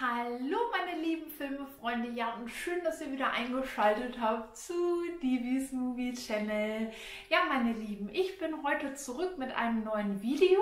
Hallo meine lieben Filmefreunde, ja und schön, dass ihr wieder eingeschaltet habt zu Divis Movie Channel. Ja meine Lieben, ich bin heute zurück mit einem neuen Video.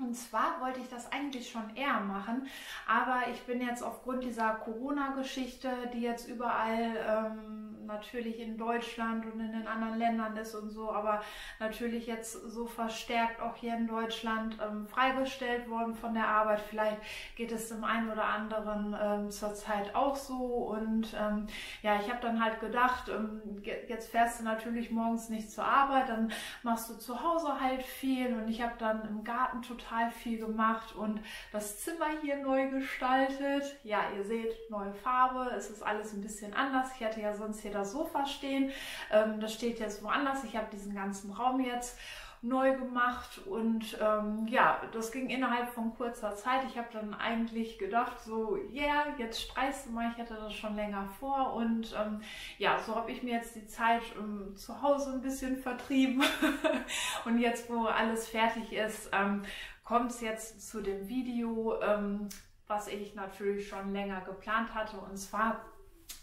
Und zwar wollte ich das eigentlich schon eher machen, aber ich bin jetzt aufgrund dieser Corona-Geschichte, die jetzt überall ähm, natürlich in Deutschland und in den anderen Ländern ist und so, aber natürlich jetzt so verstärkt auch hier in Deutschland ähm, freigestellt worden von der Arbeit. Vielleicht geht es dem einen oder anderen ähm, zurzeit auch so. Und ähm, ja, ich habe dann halt gedacht, ähm, jetzt fährst du natürlich morgens nicht zur Arbeit, dann machst du zu Hause halt viel und ich habe dann im Garten total viel gemacht und das Zimmer hier neu gestaltet. Ja, ihr seht, neue Farbe, es ist alles ein bisschen anders. Ich hatte ja sonst hier das Sofa stehen. Ähm, das steht jetzt woanders. Ich habe diesen ganzen Raum jetzt neu gemacht und ähm, ja, das ging innerhalb von kurzer Zeit. Ich habe dann eigentlich gedacht, so, ja, yeah, jetzt streichst du mal, ich hatte das schon länger vor und ähm, ja, so habe ich mir jetzt die Zeit ähm, zu Hause ein bisschen vertrieben und jetzt, wo alles fertig ist, ähm, kommt es jetzt zu dem Video, ähm, was ich natürlich schon länger geplant hatte und zwar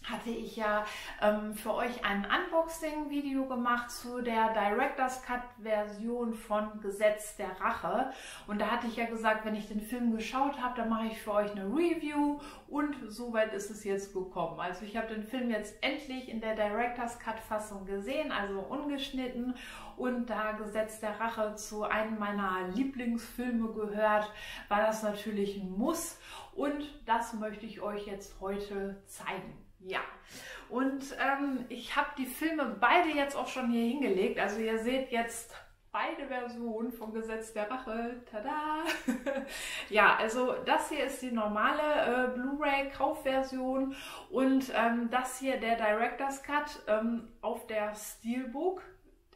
hatte ich ja ähm, für euch ein Unboxing-Video gemacht zu der Director's Cut-Version von Gesetz der Rache. Und da hatte ich ja gesagt, wenn ich den Film geschaut habe, dann mache ich für euch eine Review. Und soweit ist es jetzt gekommen. Also ich habe den Film jetzt endlich in der Director's Cut-Fassung gesehen, also ungeschnitten. Und da Gesetz der Rache zu einem meiner Lieblingsfilme gehört, war das natürlich ein Muss. Und das möchte ich euch jetzt heute zeigen. Ja, und ähm, ich habe die Filme beide jetzt auch schon hier hingelegt. Also ihr seht jetzt beide Versionen vom Gesetz der Rache. Tada! ja, also das hier ist die normale äh, Blu-ray-Kaufversion und ähm, das hier der Director's Cut ähm, auf der Steelbook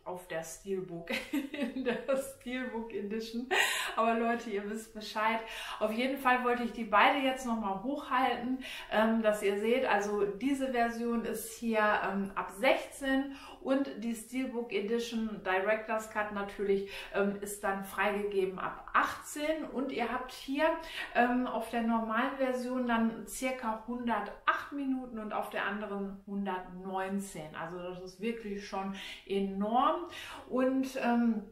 auf der Steelbook, in der Steelbook Edition. Aber Leute, ihr wisst Bescheid. Auf jeden Fall wollte ich die beide jetzt nochmal hochhalten, ähm, dass ihr seht, also diese Version ist hier ähm, ab 16 und die Steelbook Edition Director's Cut natürlich ähm, ist dann freigegeben ab 18 und ihr habt hier auf der normalen Version dann circa 108 Minuten und auf der anderen 119. Also das ist wirklich schon enorm und ähm,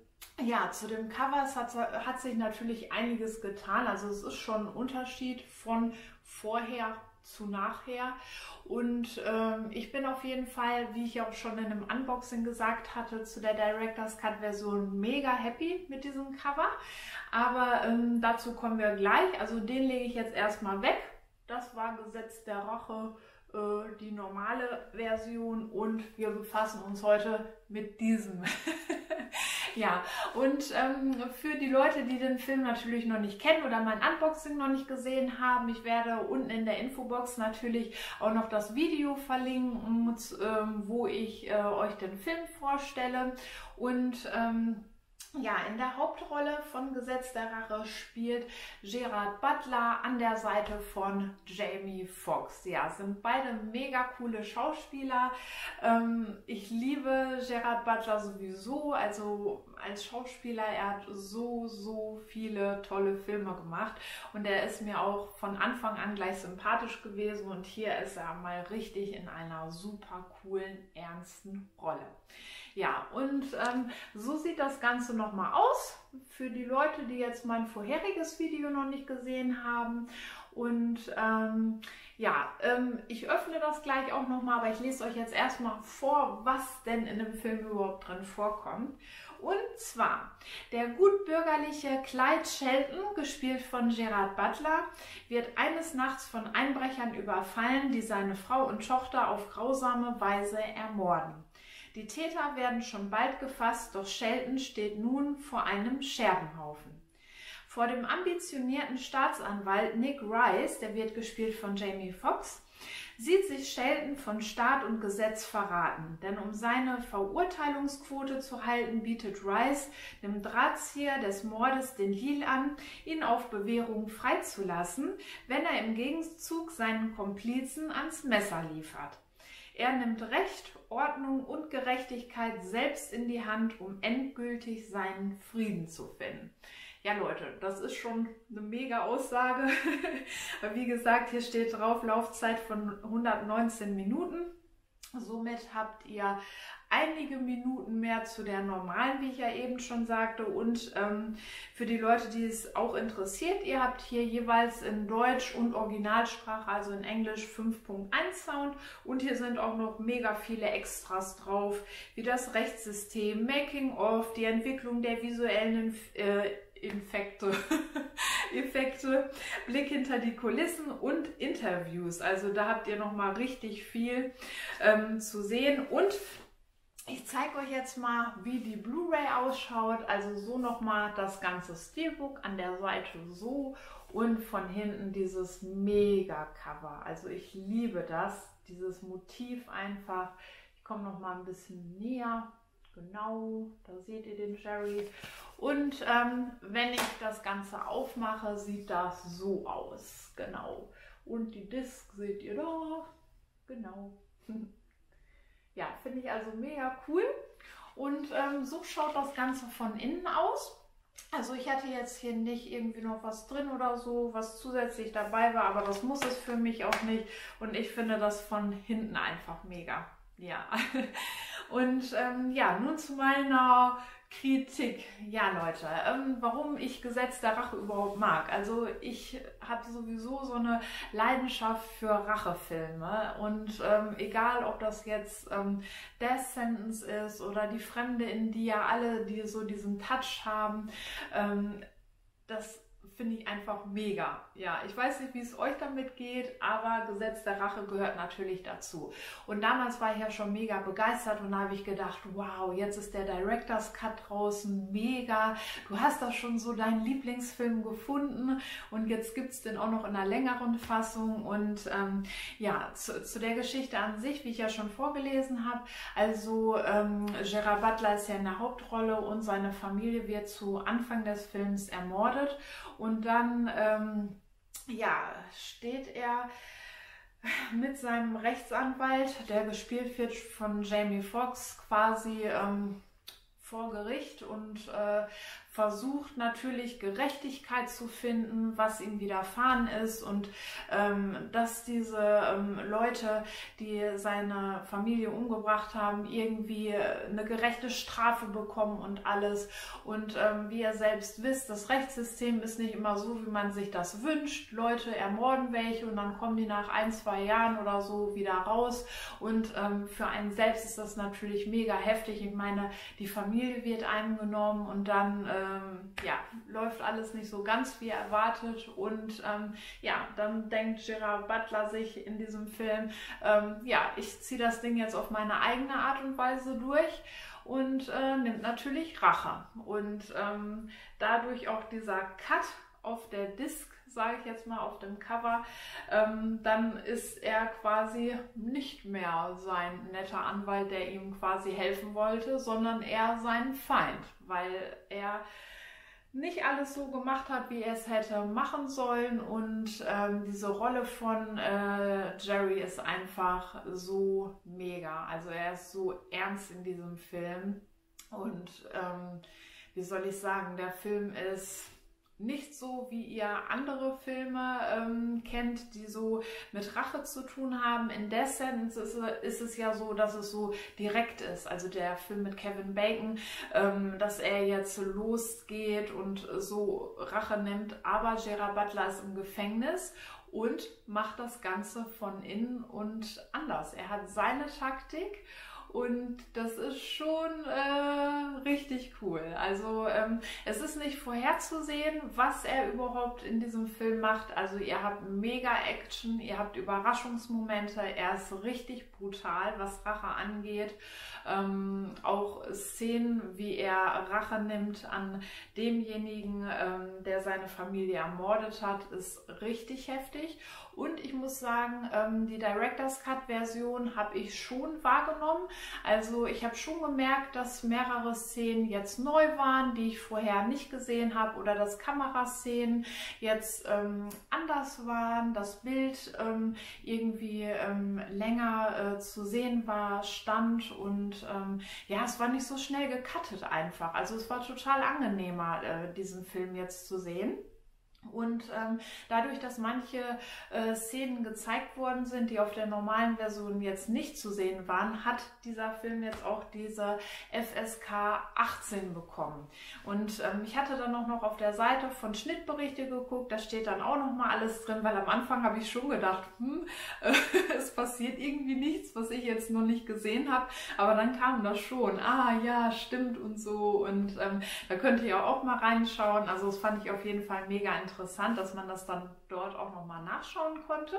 ja, zu dem Cover hat, hat sich natürlich einiges getan. Also es ist schon ein Unterschied von vorher zu nachher. Und ähm, ich bin auf jeden Fall, wie ich auch schon in einem Unboxing gesagt hatte, zu der Director's Cut Version mega happy mit diesem Cover. Aber ähm, dazu kommen wir gleich. Also den lege ich jetzt erstmal weg. Das war Gesetz der Rache äh, die normale Version und wir befassen uns heute mit diesem. ja, und ähm, für die Leute, die den Film natürlich noch nicht kennen oder mein Unboxing noch nicht gesehen haben, ich werde unten in der Infobox natürlich auch noch das Video verlinken, ähm, wo ich äh, euch den Film vorstelle und ähm, ja, in der Hauptrolle von Gesetz der Rache spielt Gerard Butler an der Seite von Jamie Foxx. Ja, sind beide mega coole Schauspieler. Ähm, ich liebe Gerard Butler sowieso, also als Schauspieler. Er hat so, so viele tolle Filme gemacht und er ist mir auch von Anfang an gleich sympathisch gewesen und hier ist er mal richtig in einer super coolen, ernsten Rolle. Ja, und ähm, so sieht das Ganze nochmal aus für die Leute, die jetzt mein vorheriges Video noch nicht gesehen haben. Und ähm, ja, ähm, ich öffne das gleich auch nochmal, aber ich lese euch jetzt erstmal vor, was denn in dem Film überhaupt drin vorkommt. Und zwar der gutbürgerliche Clyde Shelton, gespielt von Gerard Butler, wird eines Nachts von Einbrechern überfallen, die seine Frau und Tochter auf grausame Weise ermorden. Die Täter werden schon bald gefasst, doch Shelton steht nun vor einem Scherbenhaufen. Vor dem ambitionierten Staatsanwalt Nick Rice, der wird gespielt von Jamie Foxx, sieht sich Shelton von Staat und Gesetz verraten. Denn um seine Verurteilungsquote zu halten, bietet Rice dem Drahtzieher des Mordes den Deal an, ihn auf Bewährung freizulassen, wenn er im Gegenzug seinen Komplizen ans Messer liefert. Er nimmt Recht, Ordnung und Gerechtigkeit selbst in die Hand, um endgültig seinen Frieden zu finden. Ja Leute, das ist schon eine mega Aussage. Wie gesagt, hier steht drauf Laufzeit von 119 Minuten. Somit habt ihr einige Minuten mehr zu der normalen, wie ich ja eben schon sagte. Und ähm, für die Leute, die es auch interessiert, ihr habt hier jeweils in Deutsch und Originalsprache, also in Englisch 5.1 Sound. Und hier sind auch noch mega viele Extras drauf, wie das Rechtssystem, Making of, die Entwicklung der visuellen äh, Infekte, Effekte, Blick hinter die Kulissen und Interviews. Also da habt ihr noch mal richtig viel ähm, zu sehen und ich zeige euch jetzt mal, wie die Blu-ray ausschaut. Also so nochmal das ganze Steelbook an der Seite so und von hinten dieses mega Cover. Also ich liebe das, dieses Motiv einfach. Ich komme noch mal ein bisschen näher. Genau, da seht ihr den Jerry. Und ähm, wenn ich das Ganze aufmache, sieht das so aus. Genau. Und die Disc seht ihr da. Genau. Ja, finde ich also mega cool. Und ähm, so schaut das Ganze von innen aus. Also ich hatte jetzt hier nicht irgendwie noch was drin oder so, was zusätzlich dabei war, aber das muss es für mich auch nicht. Und ich finde das von hinten einfach mega. Ja. Und ähm, ja, nun zu meiner Kritik. Ja, Leute, ähm, warum ich Gesetz der Rache überhaupt mag. Also ich hatte sowieso so eine Leidenschaft für Rachefilme und ähm, egal, ob das jetzt ähm, Death Sentence ist oder Die Fremde in die ja alle, die so diesen Touch haben, ähm, das finde ich einfach mega. Ja, ich weiß nicht, wie es euch damit geht, aber Gesetz der Rache gehört natürlich dazu. Und damals war ich ja schon mega begeistert und da habe ich gedacht, wow, jetzt ist der Director's Cut draußen, mega. Du hast doch schon so deinen Lieblingsfilm gefunden und jetzt gibt es den auch noch in einer längeren Fassung. Und ähm, ja, zu, zu, der Geschichte an sich, wie ich ja schon vorgelesen habe, also ähm, Gerard Butler ist ja in der Hauptrolle und seine Familie wird zu Anfang des Films ermordet. Und dann, ähm, ja, steht er mit seinem Rechtsanwalt, der gespielt wird von Jamie Foxx, quasi ähm, vor Gericht und äh, versucht natürlich Gerechtigkeit zu finden, was ihm widerfahren ist und ähm, dass diese ähm, Leute, die seine Familie umgebracht haben, irgendwie eine gerechte Strafe bekommen und alles. Und ähm, wie ihr selbst wisst, das Rechtssystem ist nicht immer so, wie man sich das wünscht. Leute ermorden welche und dann kommen die nach ein, zwei Jahren oder so wieder raus. Und ähm, für einen selbst ist das natürlich mega heftig. Ich meine, die Familie wird eingenommen und dann äh, ähm, ja, läuft alles nicht so ganz wie erwartet. Und ähm, ja, dann denkt Gerard Butler sich in diesem Film, ähm, ja, ich ziehe das Ding jetzt auf meine eigene Art und Weise durch und äh, nimmt natürlich Rache. Und ähm, dadurch auch dieser Cut auf der Disc sage ich jetzt mal, auf dem Cover, ähm, dann ist er quasi nicht mehr sein netter Anwalt, der ihm quasi helfen wollte, sondern er sein Feind, weil er nicht alles so gemacht hat, wie er es hätte machen sollen. Und ähm, diese Rolle von äh, Jerry ist einfach so mega. Also er ist so ernst in diesem Film. Und ähm, wie soll ich sagen, der Film ist nicht so, wie ihr andere Filme ähm, kennt, die so mit Rache zu tun haben. In der Sense ist, ist, es ja so, dass es so direkt ist. Also der Film mit Kevin Bacon, ähm, dass er jetzt losgeht und so Rache nimmt. Aber Gerard Butler ist im Gefängnis und macht das Ganze von innen und anders. Er hat seine Taktik und das ist schon äh, richtig cool. Also ähm, es ist nicht vorherzusehen, was er überhaupt in diesem Film macht. Also ihr habt mega Action, ihr habt Überraschungsmomente. Er ist richtig brutal, was Rache angeht. Ähm, auch Szenen, wie er Rache nimmt an demjenigen, ähm, der seine Familie ermordet hat, ist richtig heftig. Und ich muss sagen, ähm, die Director's Cut Version habe ich schon wahrgenommen. Also ich habe schon gemerkt, dass mehrere Szenen jetzt neu waren, die ich vorher nicht gesehen habe oder dass Kameraszenen jetzt ähm, anders waren, das Bild ähm, irgendwie länger äh, zu sehen war, stand und ja, es war nicht so schnell gecuttet einfach. Also es war total angenehmer, äh, diesen Film jetzt zu sehen. Und ähm, dadurch, dass manche äh, Szenen gezeigt worden sind, die auf der normalen Version jetzt nicht zu sehen waren, hat dieser Film jetzt auch diese FSK 18 bekommen. Und ähm, ich hatte dann auch noch auf der Seite von Schnittberichte geguckt, da steht dann auch noch mal alles drin, weil am Anfang habe ich schon gedacht, hm, äh, es passiert irgendwie nichts, was ich jetzt noch nicht gesehen habe. Aber dann kam das schon, ah ja, stimmt und so. Und ähm, da könnt ihr auch mal reinschauen. Also das fand ich auf jeden Fall mega interessant interessant, dass man das dann dort auch nochmal nachschauen konnte.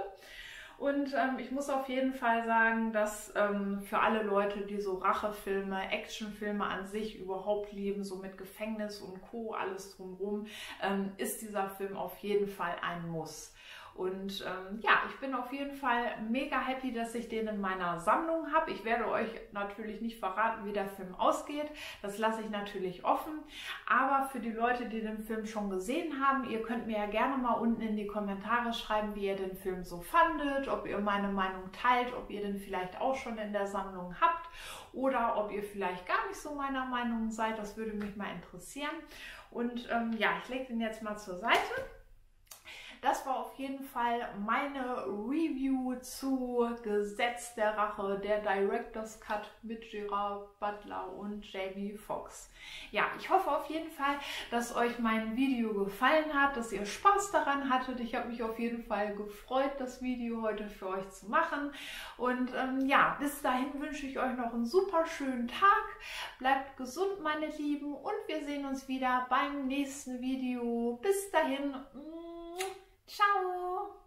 Und ähm, ich muss auf jeden Fall sagen, dass ähm, für alle Leute, die so Rachefilme, Actionfilme an sich überhaupt lieben, so mit Gefängnis und Co., alles drumherum, ähm, ist dieser Film auf jeden Fall ein Muss. Und ähm, ja, ich bin auf jeden Fall mega happy, dass ich den in meiner Sammlung habe. Ich werde euch natürlich nicht verraten, wie der Film ausgeht. Das lasse ich natürlich offen. Aber für die Leute, die den Film schon gesehen haben, ihr könnt mir ja gerne mal unten in die Kommentare schreiben, wie ihr den Film so fandet, ob ihr meine Meinung teilt, ob ihr den vielleicht auch schon in der Sammlung habt oder ob ihr vielleicht gar nicht so meiner Meinung seid. Das würde mich mal interessieren. Und ähm, ja, ich lege den jetzt mal zur Seite. Das war auf jeden Fall meine Review zu Gesetz der Rache, der Director's Cut mit Gerard Butler und Jamie Foxx. Ja, ich hoffe auf jeden Fall, dass euch mein Video gefallen hat, dass ihr Spaß daran hattet. Ich habe mich auf jeden Fall gefreut, das Video heute für euch zu machen. Und ähm, ja, bis dahin wünsche ich euch noch einen super schönen Tag. Bleibt gesund, meine Lieben, und wir sehen uns wieder beim nächsten Video. Bis dahin. 上午。